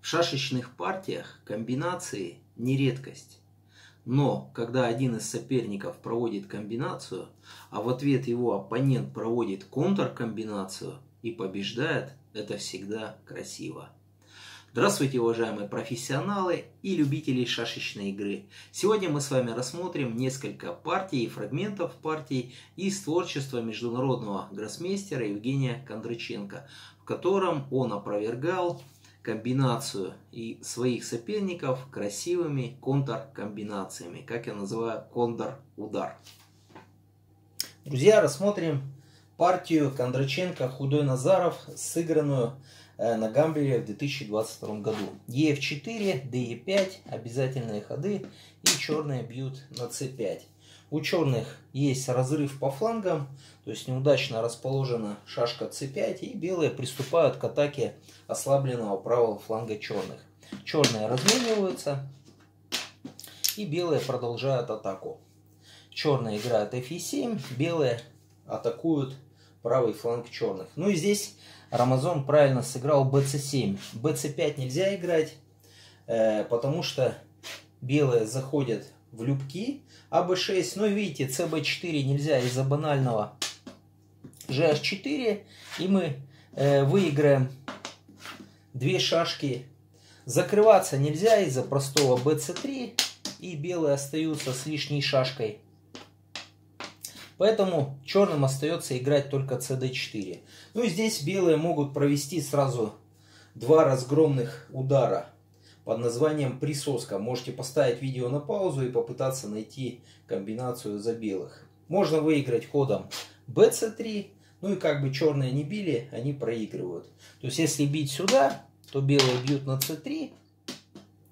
В шашечных партиях комбинации не редкость. Но когда один из соперников проводит комбинацию, а в ответ его оппонент проводит контркомбинацию и побеждает, это всегда красиво. Здравствуйте, уважаемые профессионалы и любители шашечной игры. Сегодня мы с вами рассмотрим несколько партий и фрагментов партий из творчества международного гроссмейстера Евгения Кондраченко, в котором он опровергал комбинацию и своих соперников красивыми контркомбинациями, как я называю контр-удар. Друзья, рассмотрим партию Кондраченко Худой Назаров, сыгранную э, на Гамблере в 2022 году. ЕФ4, ДЕ5, обязательные ходы и черные бьют на С5. У черных есть разрыв по флангам, то есть неудачно расположена шашка c5, и белые приступают к атаке ослабленного правого фланга черных. Черные размениваются, и белые продолжают атаку. Черные играют fe7, белые атакуют правый фланг черных. Ну и здесь Рамазон правильно сыграл bc7. bc5 нельзя играть, э, потому что белые заходят в любки, а b6, ну и видите, cb4 нельзя из-за банального gh4, и мы э, выиграем две шашки. Закрываться нельзя из-за простого bc3, и белые остаются с лишней шашкой. Поэтому черным остается играть только cd4. Ну и здесь белые могут провести сразу два разгромных удара под названием присоска. Можете поставить видео на паузу и попытаться найти комбинацию за белых. Можно выиграть ходом bc3, ну и как бы черные не били, они проигрывают. То есть если бить сюда, то белые бьют на c3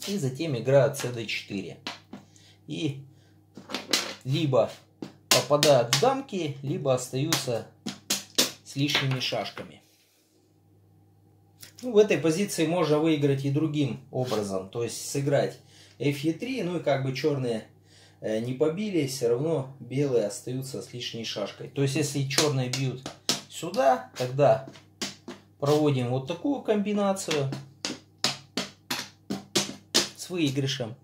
и затем играют cd4. И либо попадают в дамки, либо остаются с лишними шашками. Ну, в этой позиции можно выиграть и другим образом. То есть сыграть fe3, ну и как бы черные э, не побили, все равно белые остаются с лишней шашкой. То есть если черные бьют сюда, тогда проводим вот такую комбинацию с выигрышем.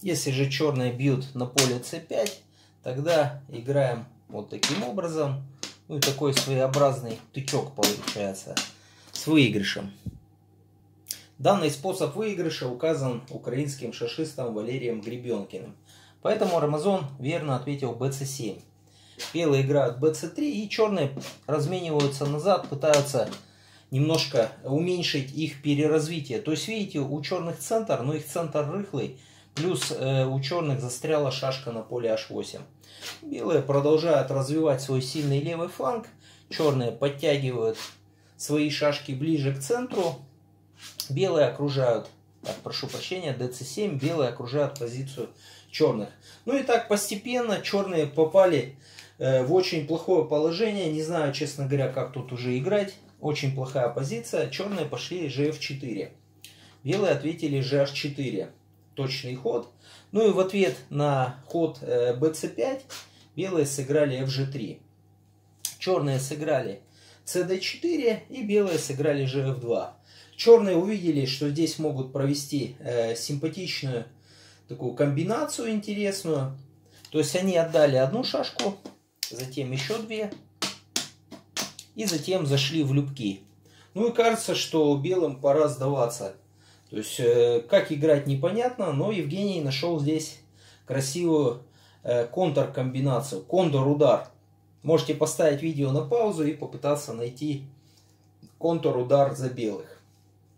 Если же черные бьют на поле c5, тогда играем вот таким образом. Ну и такой своеобразный тычок получается выигрышем. Данный способ выигрыша указан украинским шашистом Валерием Гребенкиным. Поэтому Рамазон верно ответил bc7. Белые играют bc3 и черные размениваются назад, пытаются немножко уменьшить их переразвитие. То есть, видите, у черных центр, но их центр рыхлый, плюс э, у черных застряла шашка на поле h8. Белые продолжают развивать свой сильный левый фланг, черные подтягивают свои шашки ближе к центру. Белые окружают, так, прошу прощения, dc7, белые окружают позицию черных. Ну и так постепенно черные попали э, в очень плохое положение. Не знаю, честно говоря, как тут уже играть. Очень плохая позиция. Черные пошли gf4. Белые ответили gh4. Точный ход. Ну и в ответ на ход э, bc5 белые сыграли fg3. Черные сыграли cd4 и белые сыграли gf2. Черные увидели, что здесь могут провести э, симпатичную такую комбинацию интересную. То есть они отдали одну шашку, затем еще две, и затем зашли в любки. Ну и кажется, что белым пора сдаваться. То есть, э, как играть непонятно, но Евгений нашел здесь красивую э, контркомбинацию, кондор-удар. Можете поставить видео на паузу и попытаться найти контур-удар за белых.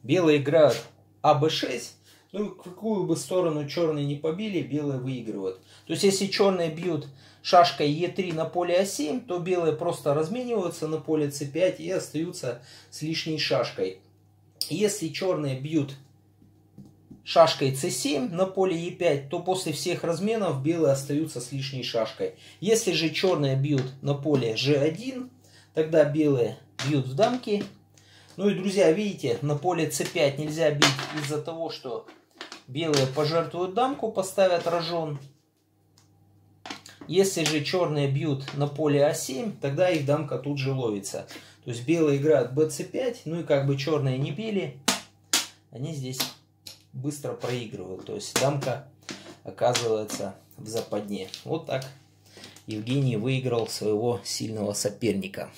Белые играют АБ6. Ну, какую бы сторону черные не побили, белые выигрывают. То есть, если черные бьют шашкой Е3 на поле А7, то белые просто размениваются на поле С5 и остаются с лишней шашкой. Если черные бьют шашкой c7 на поле e5, то после всех разменов белые остаются с лишней шашкой. Если же черные бьют на поле g1, тогда белые бьют в дамки. Ну и, друзья, видите, на поле c5 нельзя бить из-за того, что белые пожертвуют дамку, поставят рожон. Если же черные бьют на поле а7, тогда их дамка тут же ловится. То есть белые играют bc5, ну и как бы черные не били, они здесь быстро проигрывают. То есть дамка оказывается в западне. Вот так Евгений выиграл своего сильного соперника.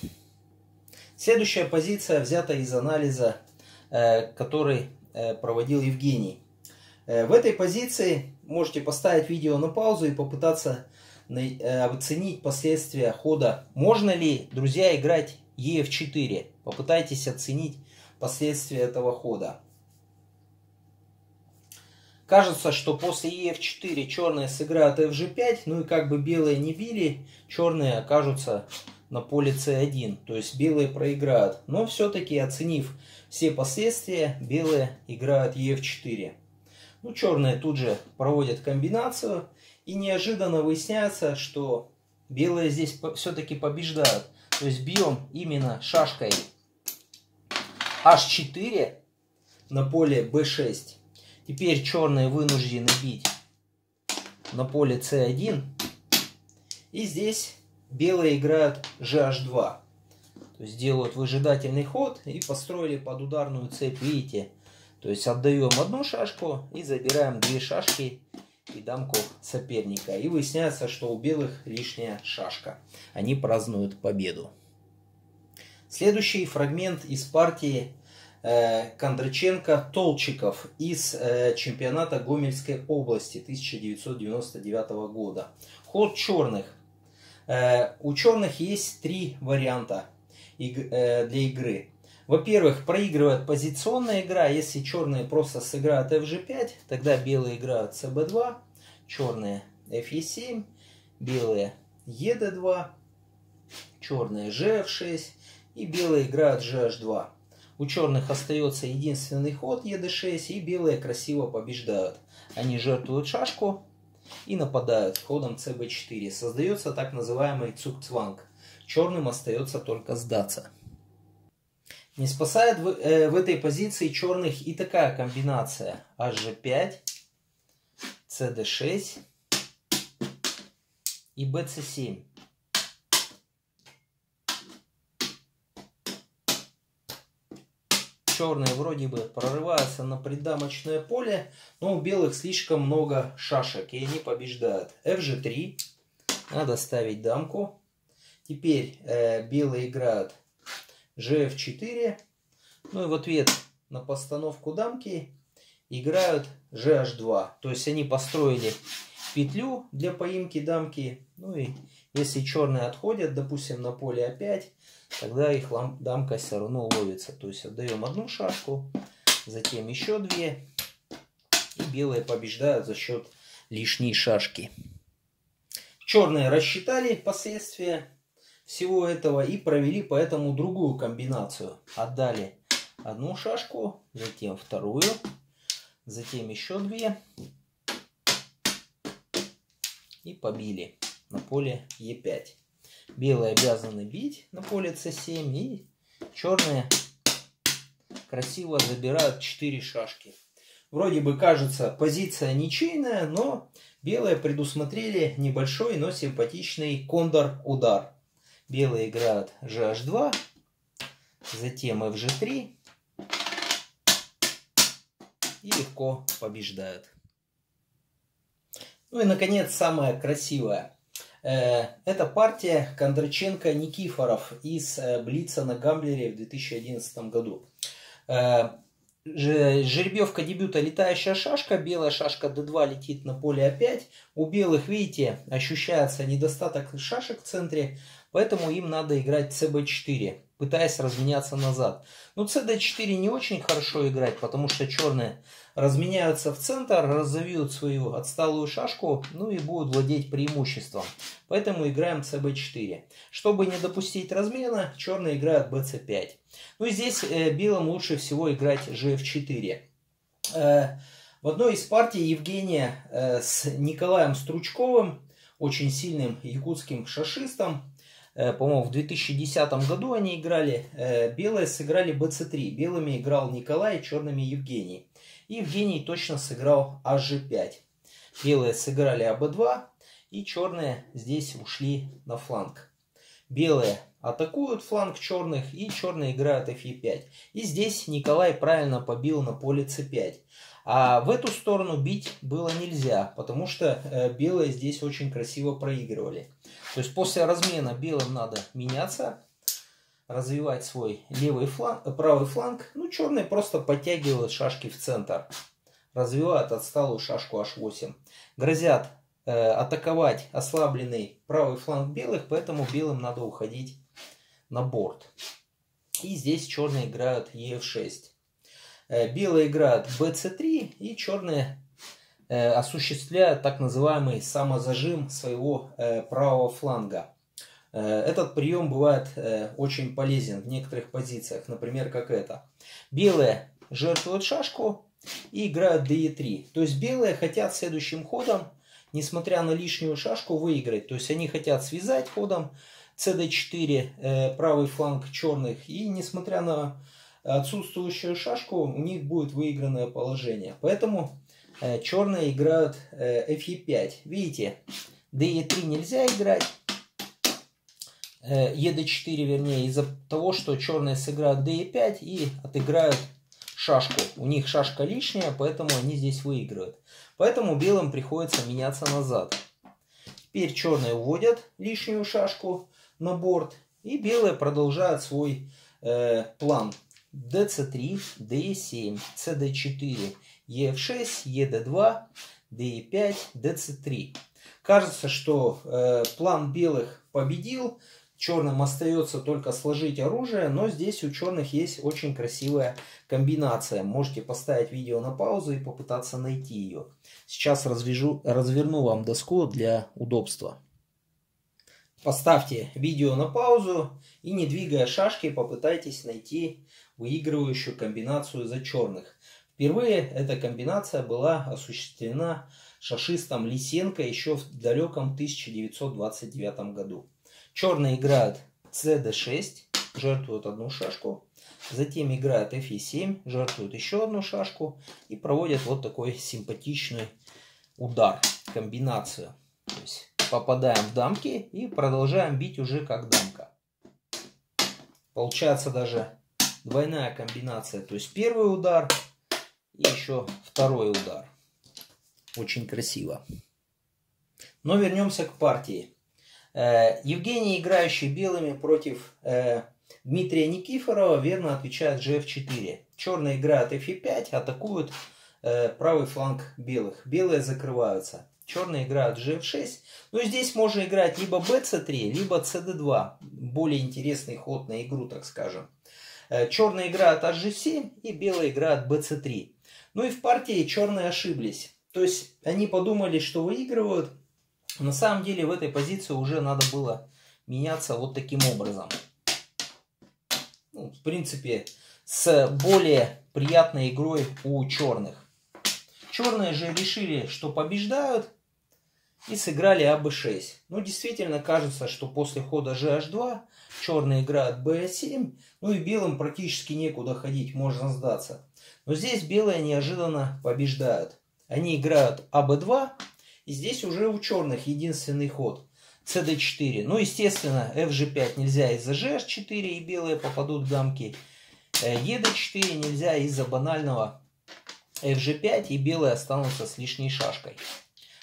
Следующая позиция взята из анализа, э, который э, проводил Евгений. Э, в этой позиции можете поставить видео на паузу и попытаться оценить последствия хода. Можно ли, друзья, играть EF4? Попытайтесь оценить последствия этого хода. Кажется, что после EF4 черные сыграют FG5, ну и как бы белые не били, черные окажутся на поле C1, то есть белые проиграют. Но все-таки оценив все последствия, белые играют EF4. Ну, черные тут же проводят комбинацию, и неожиданно выясняется, что белые здесь все-таки побеждают. То есть бьем именно шашкой H4 на поле B6. Теперь черные вынуждены бить на поле c1. И здесь белые играют gh2. То есть делают выжидательный ход и построили под ударную цепь, видите. То есть отдаем одну шашку и забираем две шашки и дамку соперника. И выясняется, что у белых лишняя шашка. Они празднуют победу. Следующий фрагмент из партии Кондраченко Толчиков из э, чемпионата Гомельской области 1999 года. Ход черных. Э, у черных есть три варианта для игры. Во-первых, проигрывает позиционная игра. Если черные просто сыграют FG5, тогда белые играют CB2, черные FE7, белые ED2, черные GF6 и белые играют GH2. У черных остается единственный ход ЕД6, и белые красиво побеждают. Они жертвуют шашку и нападают ходом ЦБ4. Создается так называемый цукцванг. Черным остается только сдаться. Не спасает в, э, в этой позиции черных и такая комбинация. HG5, CD6 и BC7. Черные вроде бы прорываются на придамочное поле, но у белых слишком много шашек, и они побеждают. FG3. Надо ставить дамку. Теперь э, белые играют GF4. Ну и в ответ на постановку дамки играют GH2. То есть они построили петлю для поимки дамки. Ну и если черные отходят, допустим, на поле А5, тогда их дамка все равно ловится. То есть отдаем одну шашку, затем еще две. И белые побеждают за счет лишней шашки. Черные рассчитали последствия всего этого и провели поэтому другую комбинацию. Отдали одну шашку, затем вторую, затем еще две и побили на поле Е5. Белые обязаны бить на поле С7 и черные красиво забирают 4 шашки. Вроде бы кажется позиция ничейная, но белые предусмотрели небольшой, но симпатичный кондор-удар. Белые играют GH2, затем FG3 и легко побеждают. Ну и, наконец, самое красивое. Э, это партия Кондраченко-Никифоров из э, Блица на Гамблере в 2011 году. Э, жеребьевка дебюта «Летающая шашка». Белая шашка d2 летит на поле а5. У белых, видите, ощущается недостаток шашек в центре, поэтому им надо играть cb4 пытаясь разменяться назад. Но cd4 не очень хорошо играть, потому что черные разменяются в центр, разовьют свою отсталую шашку, ну и будут владеть преимуществом. Поэтому играем cb4. Чтобы не допустить размена, черные играют bc5. Ну и здесь э, белым лучше всего играть gf4. Э, в одной из партий Евгения э, с Николаем Стручковым, очень сильным якутским шашистом, по-моему, в 2010 году они играли. Белые сыграли BC3. Белыми играл Николай, черными Евгений. Евгений точно сыграл HG5. Белые сыграли АБ2, и черные здесь ушли на фланг. Белые атакуют фланг черных, и черные играют fe5. И здесь Николай правильно побил на поле c5. А в эту сторону бить было нельзя, потому что э, белые здесь очень красиво проигрывали. То есть после размена белым надо меняться, развивать свой левый фланг, правый фланг. Ну, черные просто подтягивают шашки в центр. Развивают отсталую шашку h8. Грозят э, атаковать ослабленный правый фланг белых, поэтому белым надо уходить на борт. И здесь черные играют ef6. Э, белые играют bc3 и черные э, осуществляют так называемый самозажим своего э, правого фланга. Этот прием бывает очень полезен в некоторых позициях, например, как это. Белые жертвуют шашку и играют de3. То есть белые хотят следующим ходом, несмотря на лишнюю шашку, выиграть. То есть они хотят связать ходом cd4 правый фланг черных и несмотря на отсутствующую шашку, у них будет выигранное положение. Поэтому э, черные играют э, fe5. Видите, de3 нельзя играть. Э, ед4, вернее, из-за того, что черные сыграют de5 и отыграют шашку. У них шашка лишняя, поэтому они здесь выигрывают. Поэтому белым приходится меняться назад. Теперь черные уводят лишнюю шашку на борт. И белые продолжают свой э, план DC3, DE7, CD4, EF6, ED2, DE5, DC3. Кажется, что э, план белых победил, черным остается только сложить оружие, но здесь у черных есть очень красивая комбинация. Можете поставить видео на паузу и попытаться найти ее. Сейчас развяжу, разверну вам доску для удобства. Поставьте видео на паузу и не двигая шашки попытайтесь найти выигрывающую комбинацию за черных. Впервые эта комбинация была осуществлена шашистом Лисенко еще в далеком 1929 году. Черные играют cd6, жертвуют одну шашку. Затем играют fe7, жертвуют еще одну шашку. И проводят вот такой симпатичный удар, комбинацию. То есть попадаем в дамки и продолжаем бить уже как дамка. Получается даже двойная комбинация. То есть первый удар и еще второй удар. Очень красиво. Но вернемся к партии. Э, Евгений, играющий белыми против э, Дмитрия Никифорова, верно отвечает GF4. Черные играют F5, атакуют э, правый фланг белых. Белые закрываются. Черные играют GF6. Но ну, здесь можно играть либо BC3, либо CD2. Более интересный ход на игру, так скажем. Черные играют HG7 и белые играют BC3. Ну и в партии черные ошиблись. То есть они подумали, что выигрывают. На самом деле в этой позиции уже надо было меняться вот таким образом. Ну, в принципе, с более приятной игрой у черных. Черные же решили, что побеждают и сыграли АБ6. Ну, действительно кажется, что после хода GH2 черные играют B7, ну и белым практически некуда ходить, можно сдаться. Но здесь белые неожиданно побеждают. Они играют АБ2, и здесь уже у черных единственный ход. CD4. Ну, естественно, FG5 нельзя из-за GH4, и белые попадут в дамки. ED4 э, нельзя из-за банального FG5 и белые останутся с лишней шашкой.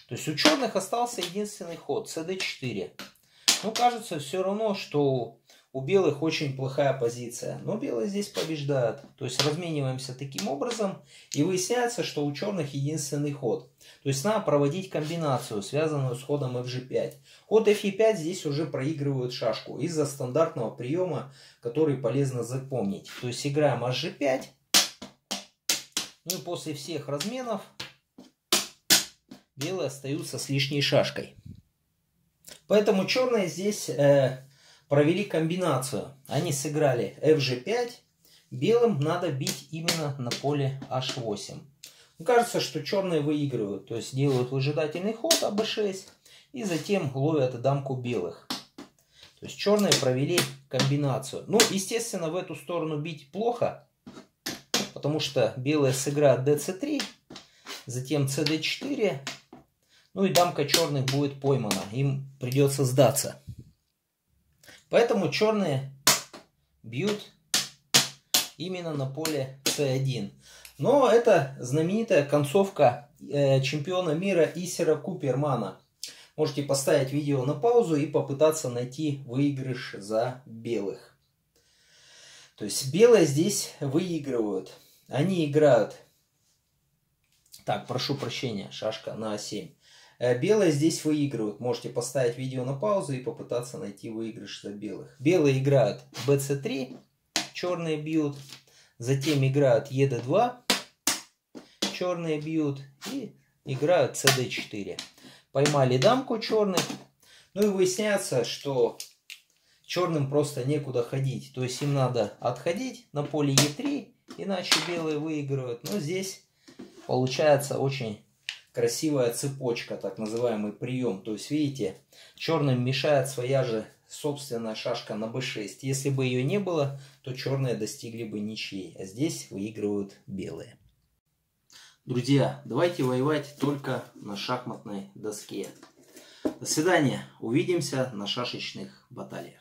То есть у черных остался единственный ход, CD4. Ну, кажется все равно, что у белых очень плохая позиция. Но белые здесь побеждают. То есть размениваемся таким образом. И выясняется, что у черных единственный ход. То есть надо проводить комбинацию, связанную с ходом FG5. Ход FE5 здесь уже проигрывают шашку. Из-за стандартного приема, который полезно запомнить. То есть играем HG5. Ну и после всех разменов белые остаются с лишней шашкой. Поэтому черные здесь э, провели комбинацию. Они сыграли FG5. Белым надо бить именно на поле H8. Кажется, что черные выигрывают. То есть делают выжидательный ход АБ6. И затем ловят дамку белых. То есть черные провели комбинацию. Ну, естественно, в эту сторону бить плохо потому что белые сыграют dc3, затем cd4, ну и дамка черных будет поймана, им придется сдаться. Поэтому черные бьют именно на поле c1. Но это знаменитая концовка э, чемпиона мира Исера Купермана. Можете поставить видео на паузу и попытаться найти выигрыш за белых. То есть белые здесь выигрывают. Они играют... Так, прошу прощения, шашка на А7. Э, белые здесь выигрывают. Можете поставить видео на паузу и попытаться найти выигрыш за белых. Белые играют bc3, черные бьют. Затем играют ед2, черные бьют. И играют cd4. Поймали дамку черных. Ну и выясняется, что черным просто некуда ходить. То есть им надо отходить на поле Е3, иначе белые выигрывают. Но здесь получается очень красивая цепочка, так называемый прием. То есть, видите, черным мешает своя же собственная шашка на b6. Если бы ее не было, то черные достигли бы ничьей. А здесь выигрывают белые. Друзья, давайте воевать только на шахматной доске. До свидания. Увидимся на шашечных баталиях.